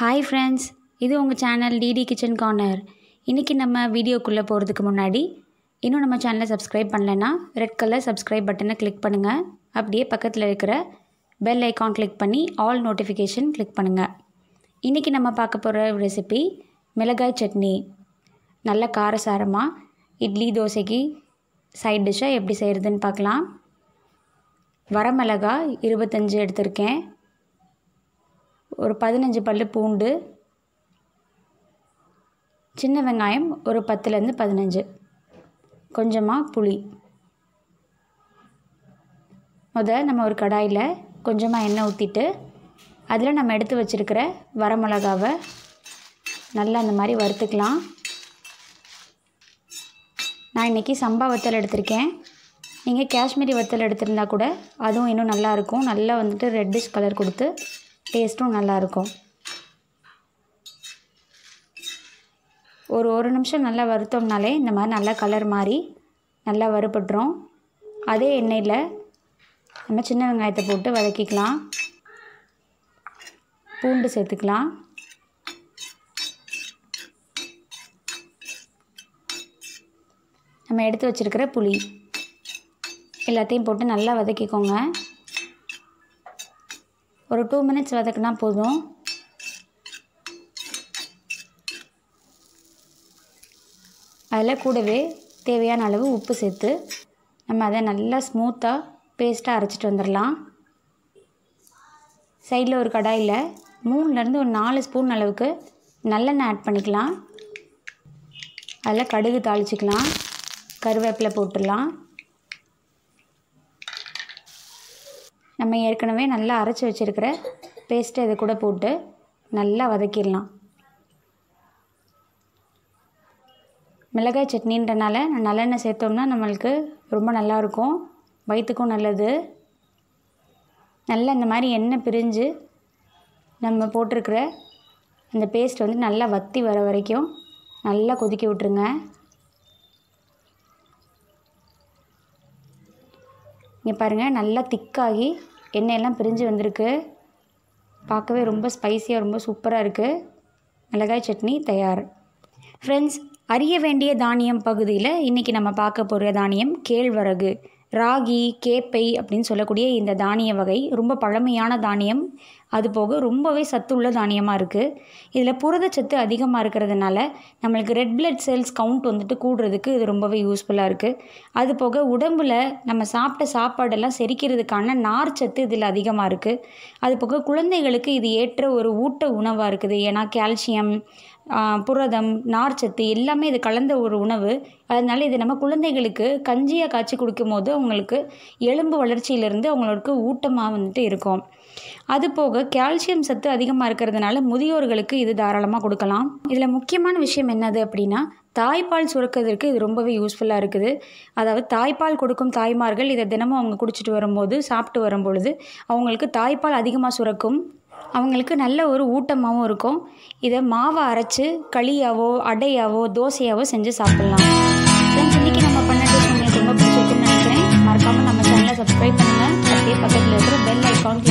Hi friends இது உங்கள் channel DD kitchen corner இன்றைக்கி நம்ம வீடியோக்குள்ளே போகிறதுக்கு முன்னாடி இன்னும் நம்ம சேனலை சப்ஸ்கிரைப் பண்ணலைன்னா ரெட் கலர் சப்ஸ்கிரைப் பட்டனை கிளிக் பண்ணுங்கள் அப்படியே பக்கத்தில் இருக்கிற பெல் ஐக்கான் கிளிக் பண்ணி ஆல் நோட்டிஃபிகேஷன் கிளிக் பண்ணுங்கள் இன்றைக்கி நம்ம பார்க்க போகிற ரெசிபி மிளகாய் சட்னி. நல்ல காரசாரமாக இட்லி தோசைக்கு சைட் டிஷ்ஷாக எப்படி செய்கிறதுன்னு பார்க்கலாம். வரமிளகாய் இருபத்தஞ்சு எடுத்திருக்கேன். ஒரு பதினஞ்சு பல் பூண்டு சின்ன வெங்காயம் ஒரு பத்துலேருந்து பதினஞ்சு. கொஞ்சமாக புளி. முத நம்ம ஒரு கடாயில் கொஞ்சமாக எண்ணெய் ஊற்றிட்டு அதில் நம்ம எடுத்து வச்சுருக்கிற வரமிளகாவை நல்லா அந்த மாதிரி வறுத்துக்கலாம். நான் இன்றைக்கி சம்பா வத்தல் எடுத்திருக்கேன். நீங்கள் காஷ்மீரி வத்தல் எடுத்திருந்தா கூட அதுவும் இன்னும் நல்லாயிருக்கும் நல்லா வந்துட்டு ரெட்டிஷ் கலர் கொடுத்து டேஸ்ட்டும் நல்லாயிருக்கும். ஒரு ஒரு நிமிஷம் நல்லா வறுத்தோம்னாலே இந்த மாதிரி நல்லா கலர் மாறி நல்லா வறுபட்டுரும். அதே எண்ணெயில் நம்ம சின்ன வெங்காயத்தை போட்டு வதக்கிக்கலாம். பூண்டு சேர்த்துக்கலாம். நம்ம எடுத்து வச்சுருக்கிற புளி எல்லாத்தையும் போட்டு நல்லா வதக்கிக்கோங்க. ஒரு டூ மினிட்ஸ் வதக்குனா போதும். அதில் கூடவே தேவையான அளவு உப்பு சேர்த்து நம்ம அதை நல்லா ஸ்மூத்தாக பேஸ்ட்டாக அரைச்சிட்டு வந்துடலாம். சைடில் ஒரு கடாயில் மூணுலேருந்து ஒரு நாலு ஸ்பூன் அளவுக்கு நல்லெண்ணெய் ஆட் பண்ணிக்கலாம். அதில் கடுகு தாளிச்சிக்கலாம். கருவேப்பிலை போட்டுடலாம். நம்ம ஏற்கனவே நல்லா அரைச்சி வச்சுருக்கிற பேஸ்ட்டை இதை கூட போட்டு நல்லா வதக்கிடலாம். மிளகாய் சட்னின்றனால நல்லெண்ணெய் சேர்த்தோம்னா நம்மளுக்கு ரொம்ப நல்லாயிருக்கும் வயிற்றுக்கும் நல்லது. நல்லா இந்த மாதிரி எண்ணெய் பிரிஞ்சு நம்ம போட்டிருக்கிற அந்த பேஸ்ட் வந்து நல்லா வத்தி வர வரைக்கும் நல்லா கொதிக்க விட்டுருங்க. இங்கே பாருங்கள் நல்லா திக்காகி எண்ணெயெல்லாம் பிரிஞ்சு வந்திருக்கு. பார்க்கவே ரொம்ப ஸ்பைஸியாக ரொம்ப சூப்பராக இருக்குது மிளகாய் சட்னி தயார். ஃப்ரெண்ட்ஸ் அறிய வேண்டிய தானியம் பகுதியில் இன்றைக்கி நம்ம பார்க்க போகிற தானியம் கேழ்வரகு. ராகி கேப்பை அப்படின்னு சொல்லக்கூடிய இந்த தானிய வகை ரொம்ப பழமையான தானியம். அது போக ரொம்பவே சத்துள்ள தானியமாக இருக்குது இதில் புரதச்சத்து அதிகமாக இருக்கிறதுனால நம்மளுக்கு ரெட் பிளட் செல்ஸ் கவுண்ட் வந்துட்டு கூடுறதுக்கு இது ரொம்பவே யூஸ்ஃபுல்லாக இருக்குது அது போக உடம்பில் நம்ம சாப்பிட்ட சாப்பாடெல்லாம் செரிக்கிறதுக்கான நார் சத்து இதில் அதிகமாக இருக்குது அது போக குழந்தைகளுக்கு இது ஏற்ற ஒரு ஊட்ட உணவாக இருக்குது. ஏன்னா கால்சியம் புரதம் நார்ச்சத்து எல்லாமே இது கலந்த ஒரு உணவு. அதனால் இது நம்ம குழந்தைகளுக்கு கஞ்சியாக காய்ச்சி குடிக்கும் போது அவங்களுக்கு எலும்பு வளர்ச்சியிலேருந்து அவங்களுக்கு ஊட்டமாக வந்துட்டு இருக்கும். அது போக கால்சியம் சத்து அதிகமாக இருக்கிறதுனால முதியோர்களுக்கு இது தாராளமாக கொடுக்கலாம். இதில் முக்கியமான விஷயம் என்னது அப்படின்னா தாய்ப்பால் சுரக்கிறதுக்கு இது ரொம்பவே யூஸ்ஃபுல்லாக இருக்குது. அதாவது தாய்ப்பால் கொடுக்கும் தாய்மார்கள் இதை தினமும் அவங்க குடிச்சிட்டு வரும்போது சாப்பிட்டு வரும்பொழுது அவங்களுக்கு தாய்ப்பால் அதிகமாக சுரக்கும். அவங்களுக்கு நல்ல ஒரு ஊட்டமாகவும் இருக்கும். இதை மாவை அரைச்சி களியாவோ அடையாவோ தோசையாவோ செஞ்சு சாப்பிட்லாம். ஃப்ரெண்ட்ஸ் இன்றைக்கி நம்ம பண்ண டிஷ் உங்களுக்கு ரொம்ப பிடிச்சிருக்குன்னு நினைக்கிறேன். மறக்காமல் நம்ம சேனலை சப்ஸ்கிரைப் பண்ணுங்கள் அப்படியே பக்கத்தில் இருக்கிற பெல் ஐக்கான்